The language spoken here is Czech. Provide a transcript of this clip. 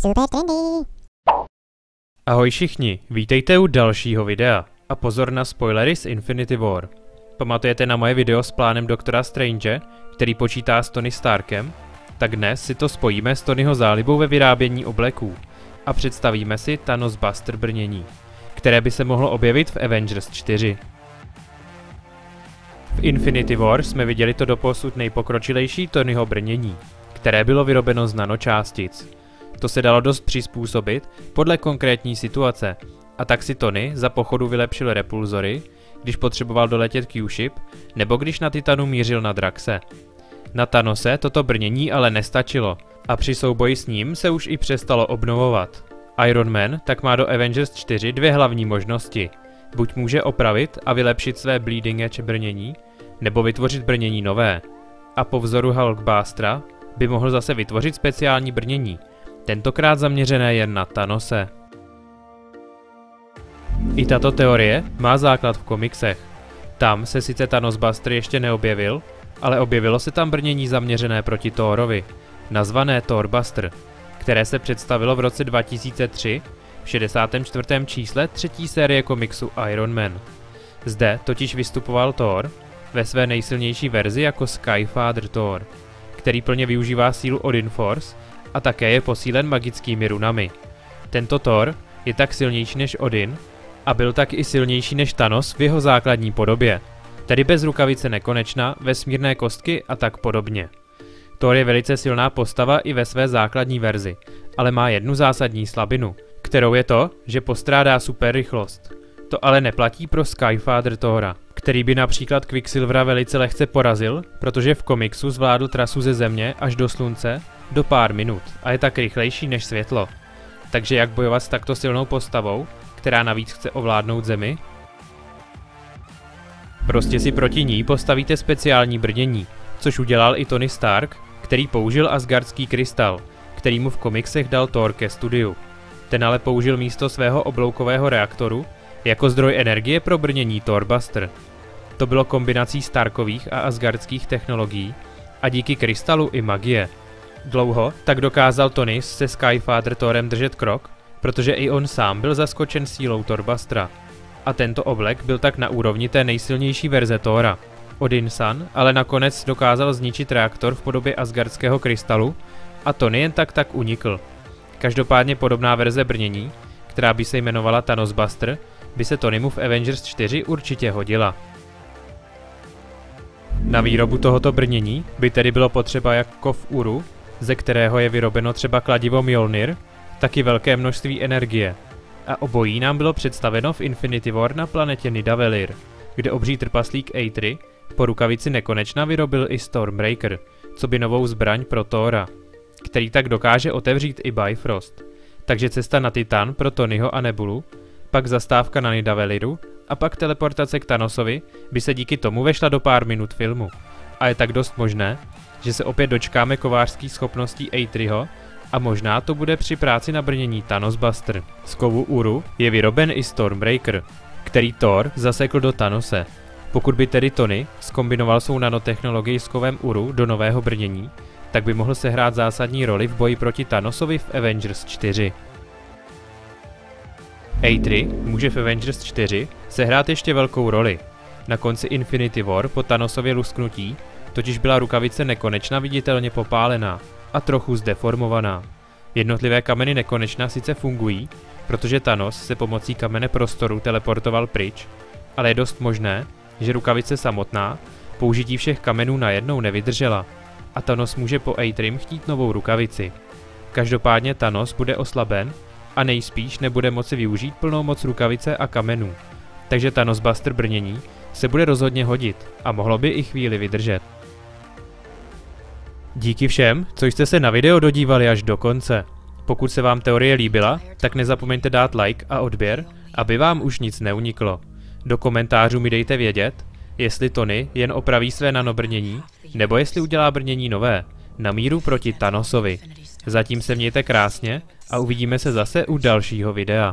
super trendy. Ahoj všichni, vítejte u dalšího videa. A pozor na spoilery z Infinity War. Pamatujete na moje video s plánem Doktora Strange, který počítá s Tony Starkem? Tak dnes si to spojíme s Tonyho zálibou ve vyrábění obleků a představíme si Thanos Buster brnění, které by se mohlo objevit v Avengers 4. V Infinity War jsme viděli to doposud nejpokročilejší Tonyho brnění, které bylo vyrobeno z nanočástic. To se dalo dost přizpůsobit podle konkrétní situace, a tak si Tony za pochodu vylepšil repulzory, když potřeboval doletět Q-ship, nebo když na Titanu mířil na Draxe. Na Thanose toto brnění ale nestačilo a při souboji s ním se už i přestalo obnovovat. Iron Man tak má do Avengers 4 dvě hlavní možnosti. Buď může opravit a vylepšit své Bleeding Edge brnění, nebo vytvořit brnění nové. A po vzoru Hulkbustera by mohl zase vytvořit speciální brnění, tentokrát zaměřené jen na Thanose. I tato teorie má základ v komiksech. Tam se sice Thanos Buster ještě neobjevil, ale objevilo se tam brnění zaměřené proti Thorovi, nazvané Thor Buster, které se představilo v roce 2003 v 64. čísle třetí série komiksu Iron Man. Zde totiž vystupoval Thor ve své nejsilnější verzi jako Skyfather Thor, který plně využívá sílu Odin Force a také je posílen magickými runami. Tento Thor je tak silnější než Odin a byl tak i silnější než Thanos v jeho základní podobě, tedy bez rukavice nekonečna, vesmírné kostky a tak podobně. Thor je velice silná postava i ve své základní verzi, ale má jednu zásadní slabinu, kterou je to, že postrádá super rychlost. To ale neplatí pro Skyfather Thora, který by například Quicksilvera velice lehce porazil, protože v komiksu zvládl trasu ze země až do slunce do pár minut a je tak rychlejší než světlo. Takže jak bojovat s takto silnou postavou, která navíc chce ovládnout zemi? Prostě si proti ní postavíte speciální brnění, což udělal i Tony Stark, který použil Asgardský krystal, který mu v komiksech dal Thor ke studiu. Ten ale použil místo svého obloukového reaktoru jako zdroj energie pro brnění Thorbuster. To bylo kombinací Starkových a Asgardských technologií a díky krystalu i magie. Dlouho tak dokázal Tony se Skyfather Thorem držet krok, protože i on sám byl zaskočen sílou Thorbustra. A tento oblek byl tak na úrovni té nejsilnější verze Thora. Odin Sun ale nakonec dokázal zničit reaktor v podobě Asgardského krystalu a Tony jen tak tak unikl. Každopádně podobná verze brnění, která by se jmenovala Thanos Buster, by se Tonymu v Avengers 4 určitě hodila. Na výrobu tohoto brnění by tedy bylo potřeba jak kov Uru, ze kterého je vyrobeno třeba kladivo Mjolnir, taky velké množství energie. A obojí nám bylo představeno v Infinity War na planetě Nidavellir, kde obří trpaslík Eitri po rukavici nekonečna vyrobil i Stormbreaker, co by novou zbraň pro Thora, který tak dokáže otevřít i Bifrost. Takže cesta na Titan pro Tonyho a Nebulu, pak zastávka na Nidavelliru a pak teleportace k Thanosovi by se díky tomu vešla do pár minut filmu. A je tak dost možné, že se opět dočkáme kovářských schopností Eitriho a možná to bude při práci na brnění Thanos Buster. Z kovu Uru je vyroben i Stormbreaker, který Thor zasekl do Thanose. Pokud by tedy Tony skombinoval svou nanotechnologii s kovem Uru do nového brnění, tak by mohl sehrát zásadní roli v boji proti Thanosovi v Avengers 4. A3 může v Avengers 4 sehrát ještě velkou roli. Na konci Infinity War po Thanosově lusknutí totiž byla rukavice nekonečna viditelně popálená a trochu zdeformovaná. Jednotlivé kameny nekonečna sice fungují, protože Thanos se pomocí kamene prostoru teleportoval pryč, ale je dost možné, že rukavice samotná použití všech kamenů najednou nevydržela a Thanos může po Aetrim chtít novou rukavici. Každopádně Thanos bude oslaben a nejspíš nebude moci využít plnou moc rukavice a kamenů. Takže Thanos Buster brnění se bude rozhodně hodit a mohlo by i chvíli vydržet. Díky všem, co jste se na video dodívali až do konce. Pokud se vám teorie líbila, tak nezapomeňte dát like a odběr, aby vám už nic neuniklo. Do komentářů mi dejte vědět, jestli Tony jen opraví své nanobrnění, nebo jestli udělá brnění nové, na míru proti Thanosovi. Zatím se mějte krásně a uvidíme se zase u dalšího videa.